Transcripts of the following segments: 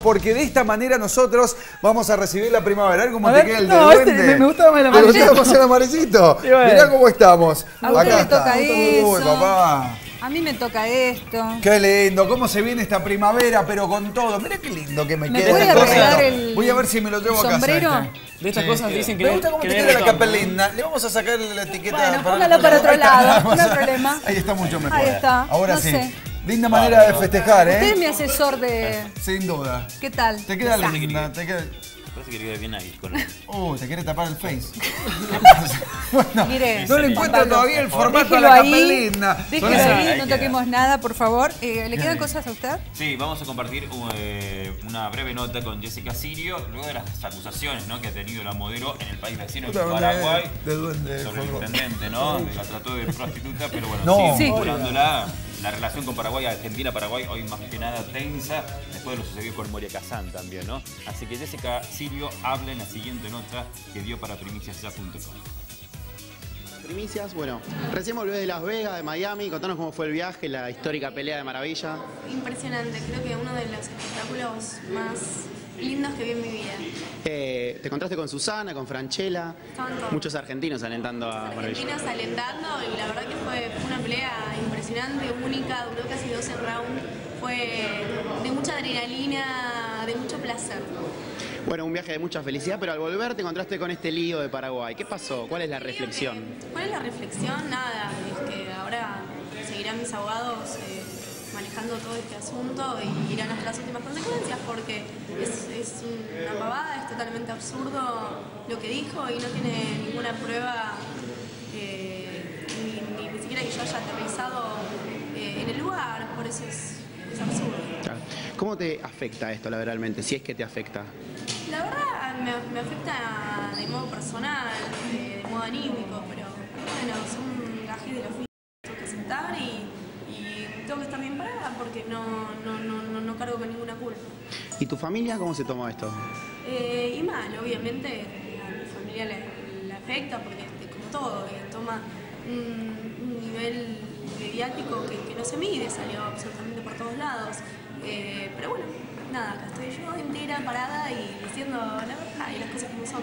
Porque de esta manera nosotros vamos a recibir la primavera. A ver cómo A te ver, queda el no, de este duende. me- me gustaba más el ¿Te amarillito. gustaba más el amarillito? Y bueno. Mirá cómo estamos. A le está. toca Uy, eso. papá. A mí me toca esto. Qué lindo, cómo se viene esta primavera, pero con todo. Mirá qué lindo que me, ¿Me queda. arreglar el Voy a ver si me lo llevo a casa. sombrero? este. De estas cosas dicen que Me gusta cómo que te queda la capelina. Le vamos a sacar la etiqueta. Bueno, para póngalo para otro lado, no hay problema. Ahí está mucho mejor. Ahí está, Ahora no sí. sé. Linda manera de festejar, Usted ¿eh? es mi asesor de... Sin duda. ¿Qué tal? Te queda Desastre. linda, te queda... Parece que le queda bien ahí con él. Uh, te quiere tapar el face. bueno, Mire, no le Pablo. todavía el formato a Déjelo la ahí, capelina. déjelo ahí, Ahí no queda. toquemos nada, por favor. Eh, ¿Le quedan cosas a usted? Sí, vamos a compartir eh, una breve nota con Jessica Sirio, luego de las acusaciones ¿no? que ha tenido la modelo en el país vecino de Paraguay. de duende, sobre el intendente, ¿no? La trató de prostituta, pero bueno, No. sigue Sí. La relación con Paraguay, Argentina-Paraguay, hoy más que nada tensa, después de lo sucedido con Moria Kazán también, ¿no? Así que Jessica Sirio habla en la siguiente nota que dio para primiciasya.com. Primicias, bueno, recién volví de Las Vegas, de Miami, contanos cómo fue el viaje, la histórica pelea de Maravilla. Impresionante, creo que uno de los espectáculos más lindos que vi en mi vida. Eh, te encontraste con Susana, con Franchella, muchos argentinos alentando a Maravilla. Argentinos alentando y la verdad que fue una pelea impresionante, única, duró casi 12 rounds, fue de mucha adrenalina, de mucho placer. Bueno, un viaje de mucha felicidad, pero al volver te encontraste con este lío de Paraguay. ¿Qué pasó? ¿Cuál es la reflexión? ¿Cuál es la reflexión? Nada, es que ahora seguirán mis abogados eh, manejando todo este asunto y irán hasta las últimas consecuencias porque es, es una pavada, es totalmente absurdo lo que dijo y no tiene ninguna prueba, eh, ni, ni- ni siquiera que yo haya aterrizado eh, en el lugar, por eso es, es absurdo. Claro. ¿Cómo te afecta esto laboralmente? Si es que te afecta. La verdad me, me afecta de modo personal, de, de modo anímico, pero bueno, son gajes de los que tengo que aceptar y, y tengo que estar bien parada porque no, no, no, no, no cargo con ninguna culpa. ¿Y tu familia cómo se tomó esto? Eh, y mal, obviamente a mi familia le, le afecta porque este, como todo, eh, toma un, un nivel mediático que, que no se mide, salió absolutamente por todos lados. Eh, pero bueno, nada, acá estoy yo entera, parada y diciendo la verdad y las cosas como son.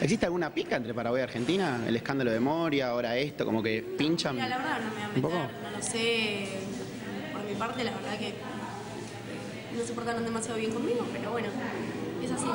¿Existe alguna pica entre Paraguay y Argentina? El escándalo de Moria, ahora esto, como que pinchan. Mira, la verdad no me voy a ¿Un poco? meter, no lo sé. Por mi parte, la verdad que no se portaron demasiado bien conmigo, pero bueno, es así.